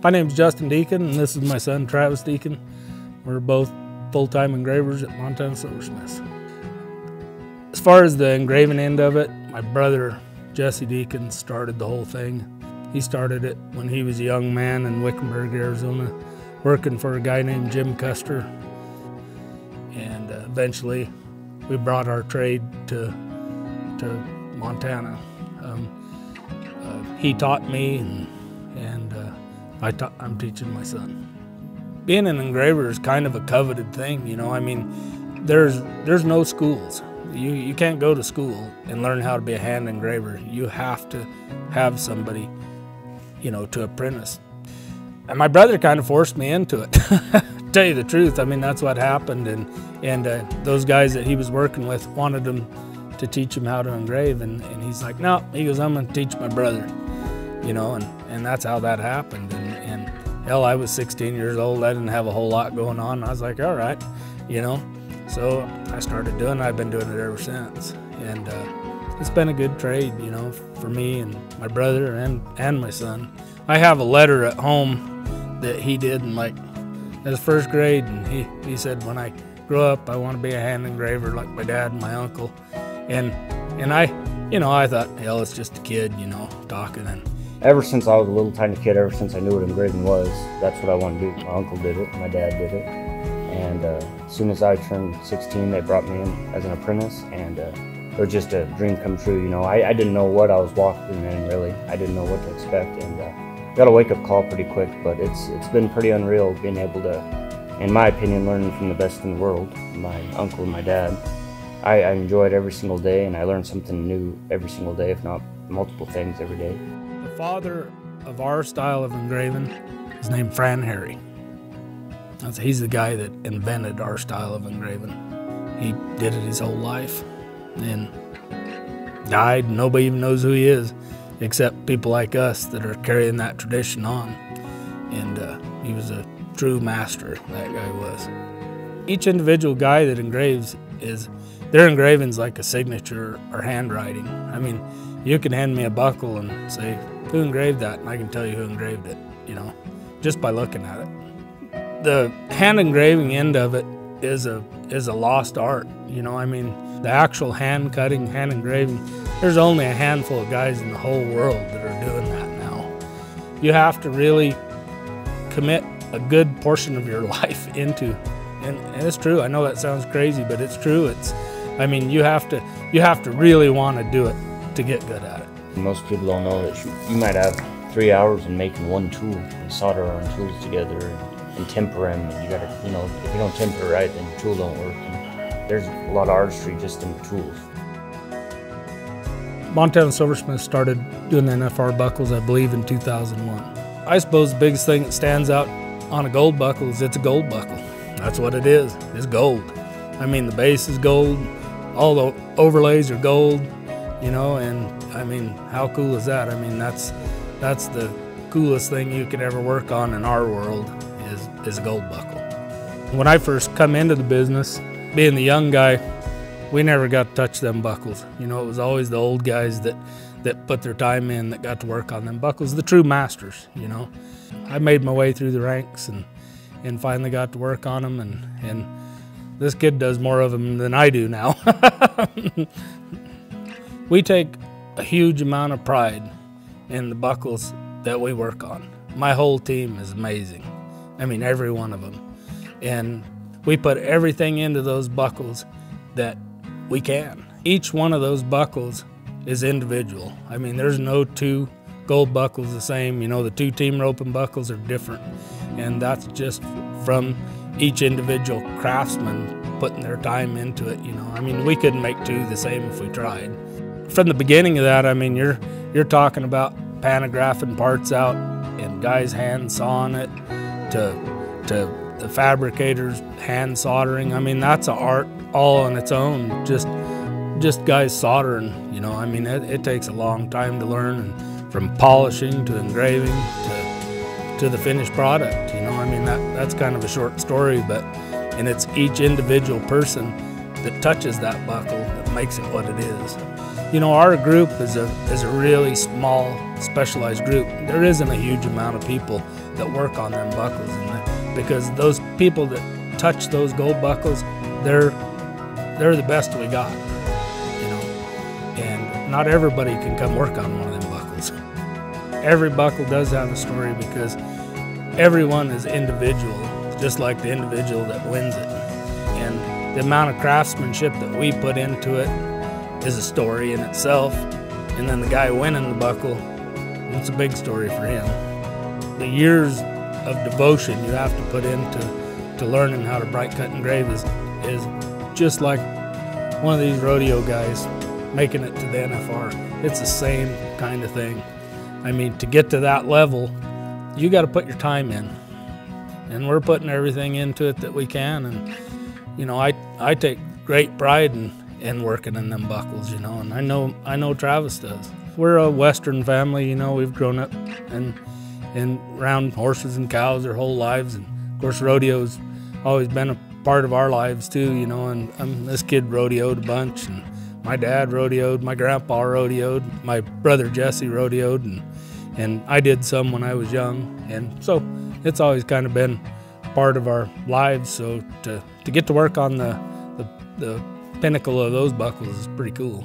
My name's Justin Deacon, and this is my son Travis Deacon. We're both full-time engravers at Montana Silversmiths. As far as the engraving end of it, my brother Jesse Deacon started the whole thing. He started it when he was a young man in Wickenburg, Arizona, working for a guy named Jim Custer. And uh, eventually we brought our trade to, to Montana. Um, uh, he taught me, and, and I'm teaching my son. Being an engraver is kind of a coveted thing, you know. I mean, there's there's no schools. You you can't go to school and learn how to be a hand engraver. You have to have somebody, you know, to apprentice. And my brother kind of forced me into it. Tell you the truth, I mean that's what happened, and and uh, those guys that he was working with wanted him to teach him how to engrave, and, and he's like, no, he goes, I'm gonna teach my brother, you know, and and that's how that happened, and hell, I was 16 years old, I didn't have a whole lot going on, I was like, all right, you know, so I started doing it, I've been doing it ever since, and uh, it's been a good trade, you know, for me and my brother and and my son. I have a letter at home that he did in like his first grade, and he, he said, when I grow up, I want to be a hand engraver like my dad and my uncle. And and I, you know, I thought, hell, it's just a kid, you know, talking. And ever since I was a little tiny kid, ever since I knew what engraving was, that's what I wanted to do. My uncle did it, my dad did it, and uh, as soon as I turned 16, they brought me in as an apprentice, and uh, it was just a dream come true. You know, I, I didn't know what I was walking in really. I didn't know what to expect, and uh, got a wake up call pretty quick. But it's it's been pretty unreal being able to, in my opinion, learning from the best in the world, my uncle and my dad. I, I enjoy it every single day, and I learn something new every single day, if not multiple things every day. The father of our style of engraving is named Fran Harry. He's the guy that invented our style of engraving. He did it his whole life and died. Nobody even knows who he is except people like us that are carrying that tradition on. And uh, he was a true master, that guy was. Each individual guy that engraves is, their engraving's like a signature or handwriting. I mean, you can hand me a buckle and say, who engraved that? And I can tell you who engraved it, you know, just by looking at it the hand engraving end of it is a is a lost art. You know, I mean, the actual hand cutting, hand engraving. There's only a handful of guys in the whole world that are doing that now. You have to really commit a good portion of your life into, and, and it's true. I know that sounds crazy, but it's true. It's, I mean, you have to you have to really want to do it to get good at it. Most people don't know that you, might have three hours in making one tool and solder on tools together and, temper them. And you gotta, you know, if you don't temper right, then your tool don't work. And there's a lot of artistry just in the tools. Montana Silversmith started doing the NFR buckles, I believe, in 2001. I suppose the biggest thing that stands out on a gold buckle is it's a gold buckle. That's what it is. It's gold. I mean, the base is gold, all the overlays are gold, you know, and I mean, how cool is that? I mean, that's that's the coolest thing you could ever work on in our world is is a gold buckle. When I first come into the business, being the young guy, we never got to touch them buckles. You know, it was always the old guys that that put their time in that got to work on them buckles, the true masters, you know. I made my way through the ranks and and finally got to work on them and and this kid does more of them than I do now. we take a huge amount of pride in the buckles that we work on. My whole team is amazing. I mean, every one of them. And we put everything into those buckles that we can. Each one of those buckles is individual. I mean, there's no two gold buckles the same. You know, the two team roping buckles are different. And that's just from each individual craftsman putting their time into it, you know. I mean, we couldn't make two the same if we tried. From the beginning of that, I mean, you're you're talking about pantographing parts out and guys hand sawing it to to the fabricators hand soldering. I mean, that's an art all on its own. Just just guys soldering, you know. I mean, it, it takes a long time to learn, and from polishing to engraving to to the finished product. Mean, that that's kind of a short story, but and it's each individual person that touches that buckle that makes it what it is. You know, our group is a is a really small, specialized group. There isn't a huge amount of people that work on them buckles, because those people that touch those gold buckles, they're they're the best we got. You know, and not everybody can come work on one of them buckles. Every buckle does have a story because everyone is individual, just like the individual that wins it. And the amount of craftsmanship that we put into it is a story in itself. And then the guy winning the buckle, it's a big story for him. The years of devotion you have to put into to learning how to bright cut engrave is, is just like one of these rodeo guys making it to the NFR. It's the same kind of thing. I mean, to get to that level, you got to put your time in. And we're putting everything into it that we can. And, you know, I, I take great pride in and working in them buckles, you know, and I know I know Travis does. We're a Western family, you know. We've grown up and and around horses and cows our whole lives, and of course, rodeo's always been a part of our lives too, you know. And um, this kid rodeoed a bunch, and my dad rodeoed, my grandpa rodeoed, my brother Jesse rodeoed, and and I did some when I was young, and so it's always kind of been part of our lives. So to to get to work on the the, the pinnacle of those buckles is pretty cool.